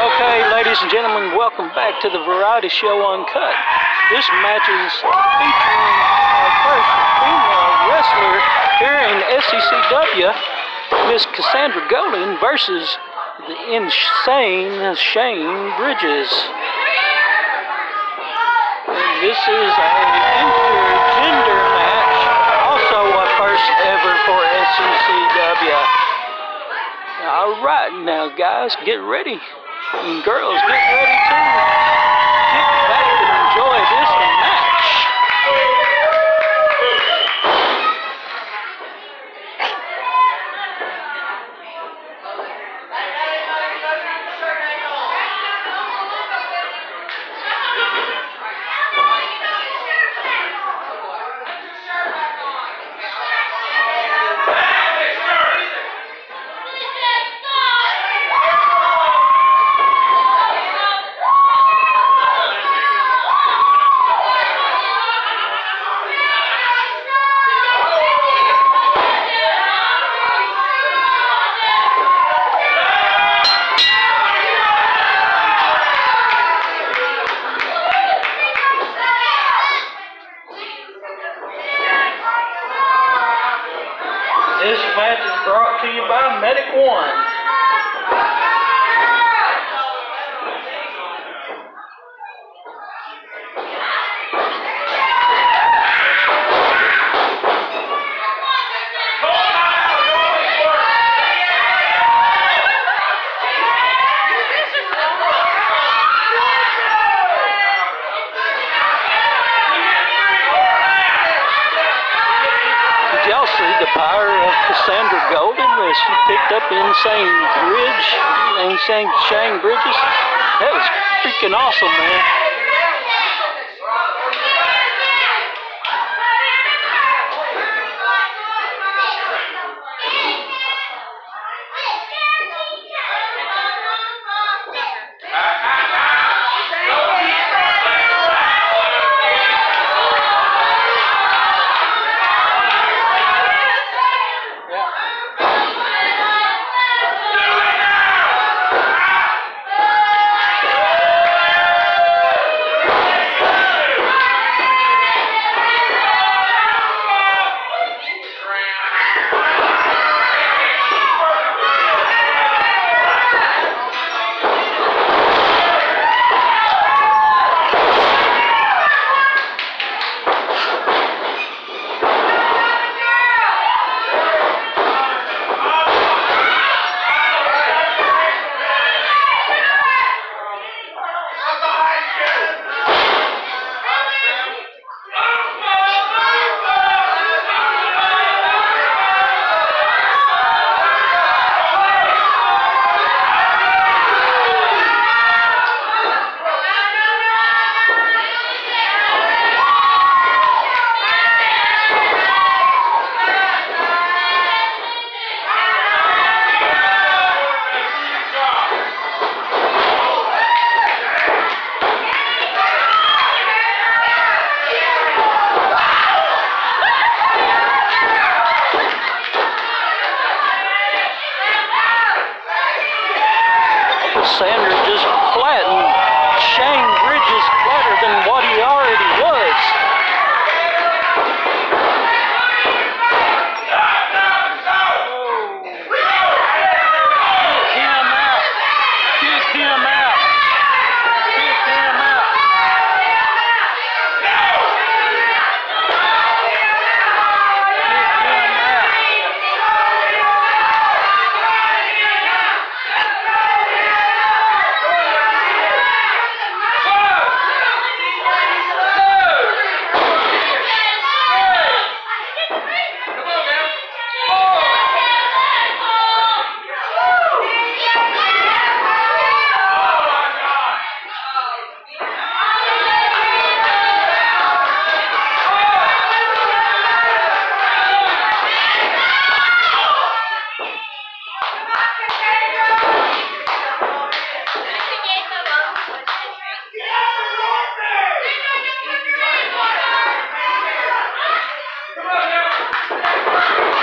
Okay, ladies and gentlemen, welcome back to the Variety Show Uncut. This match is featuring our first female wrestler here in SECW, Miss Cassandra Golden versus the insane Shane Bridges. And this is a intergender match, also a first ever for SECW. All right, now guys, get ready. Girls, get ready to back Medic One. Of Cassandra Golden when she picked up Insane Bridge, Insane Shane Bridges? That was freaking awesome, man.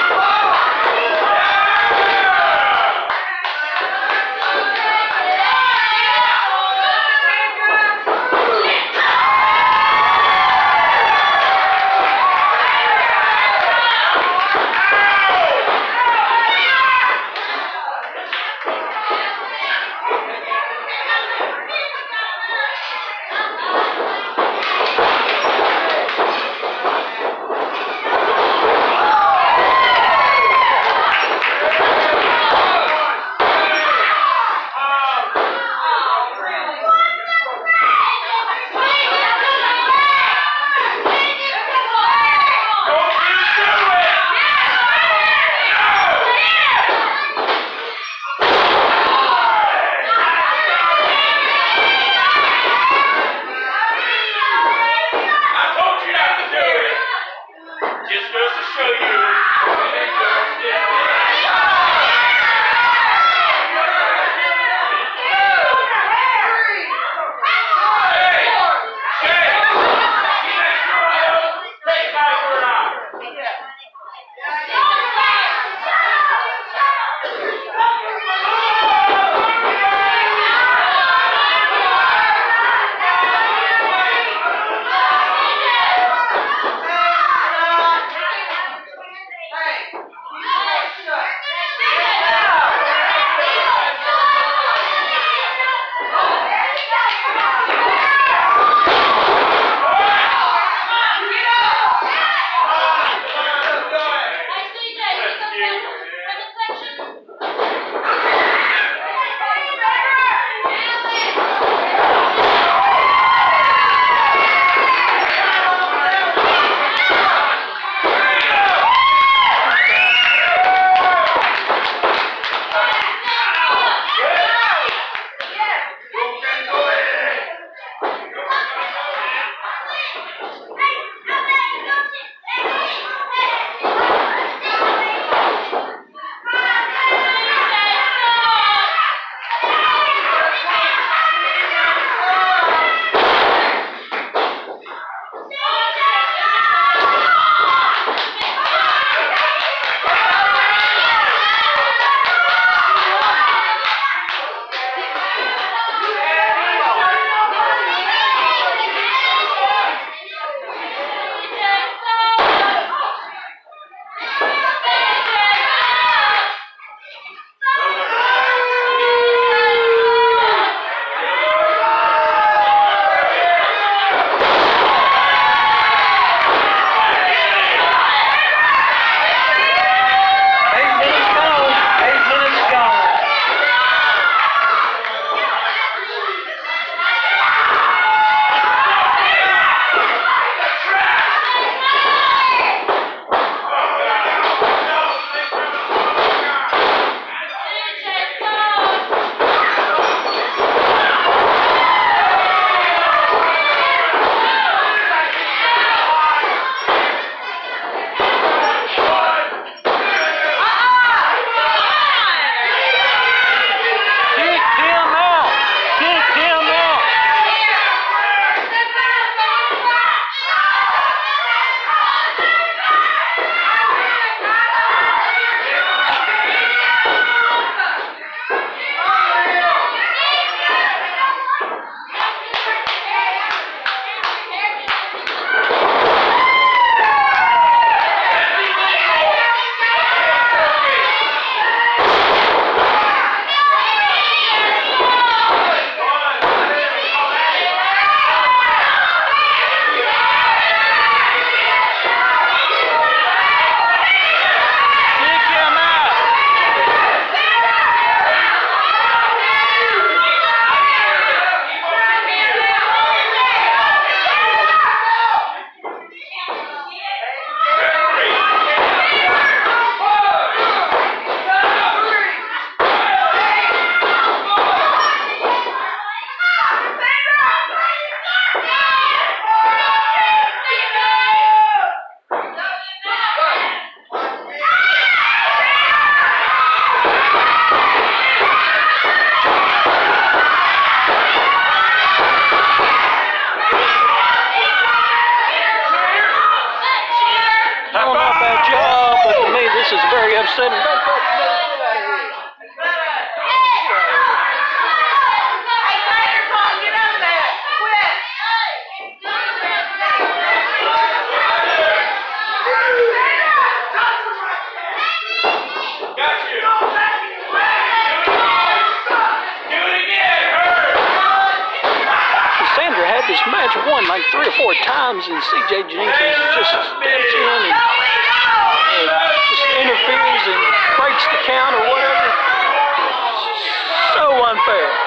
Come on. Center. Don't touch me. Get out of here. Hey, Tater Tot, get over there. Quit. Cassandra had this match won like three or four times, and CJ Jenkins just steps in and just interferes and breaks the count or whatever. So unfair.